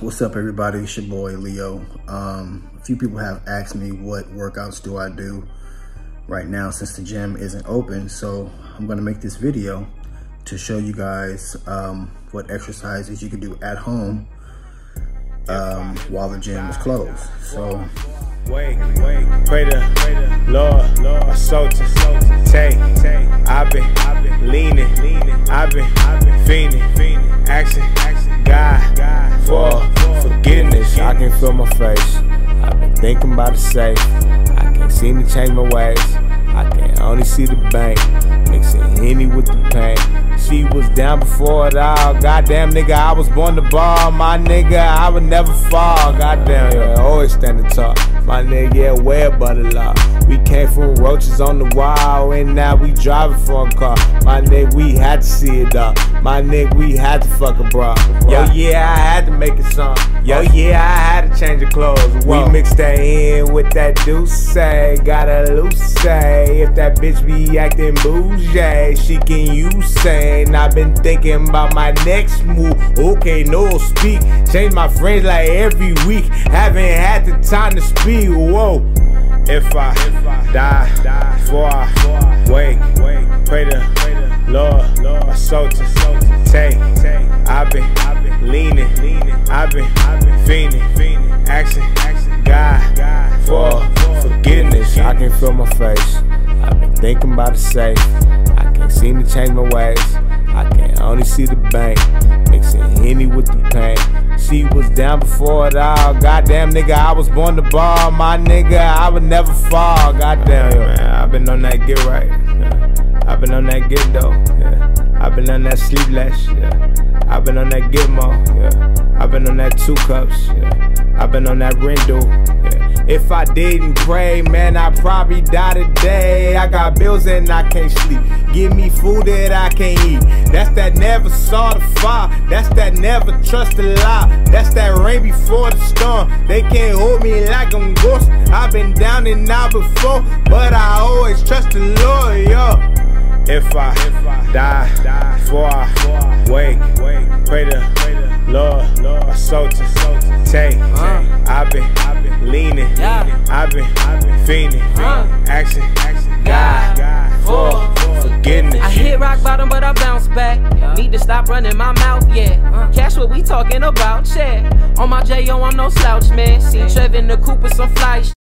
What's up, everybody? It's your boy Leo. Um, a few people have asked me what workouts do I do right now since the gym isn't open. So I'm gonna make this video to show you guys um, what exercises you can do at home um, while the gym is closed. So Wait, wait, pray to, Lord, Lord, soul to take, I've been leaning, leaning. Feel my face. I've been thinking about the safe. I can't seem to change my ways. I can only see the bank, mixing Henny with the pain. She was down before it all. Goddamn, nigga, I was born to ball. My nigga, I would never fall. Goddamn, yeah, always standing tall. My nigga, yeah, way above the law. We came from roaches on the wall, and now we driving for a car. My nigga, we had to see it all. My nigga, we had to fuck a bra. Oh, Yo, yeah, I had to make a song. Oh, Yo, yeah, I had to change the clothes. We mixed that in with that deuce. Got a loose say. If that bitch be acting bougie, she can use say. I've been thinking about my next move. Okay, no speak. Change my friends like every week. Haven't had the time to speak. Whoa. If I, die, before I wake, pray to Lord, my soul to take. I've been leaning, I've been fiending, action, God, for forgiveness. I can feel my face. I've been thinking about the safe. I can't seem to change my ways. I can only see the bank, mixing Henny with the pain. She was down before it all. Goddamn, nigga, I was born to ball. My nigga, I would never fall. Goddamn, yo, man, I've been on that get right. Yeah. I've been on that get though. Yeah. I've been on that sleep less. Yeah. I've been on that get more. Yeah. I've been on that two cups. Yeah. I've been on that Rendo. Yeah. If I didn't pray, man, I'd probably die today. I got bills and I can't sleep. Give me food that I can't eat. That's that never saw the fire. That's that never trust a lie. That's that rain before the storm. They can't hold me like I'm ghost. I've been down and out before, but I always trust the Lord, yo. If I, die, before I wake, pray to Lord, my soul to take. Uh. I've been leaning, I've been fiending, uh. action, God, for forgiveness. I hit rock bottom, but I bounce back. Need to stop running my mouth, yeah. Uh-huh. Cash what we talking about, yeah. On my J.O., I'm no slouch, man. See Trev in the coupe with some fly